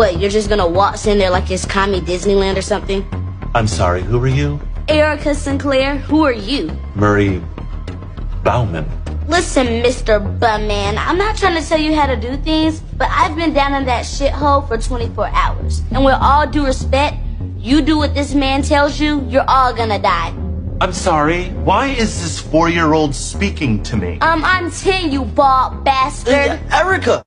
What, you're just gonna waltz in there like it's Commie Disneyland or something? I'm sorry, who are you? Erica Sinclair, who are you? Murray Bauman. Listen, Mr. Bauman, I'm not trying to tell you how to do things, but I've been down in that shithole for 24 hours. And with all due respect, you do what this man tells you, you're all gonna die. I'm sorry, why is this four year old speaking to me? Um, I'm 10, you bald bastard. Erica!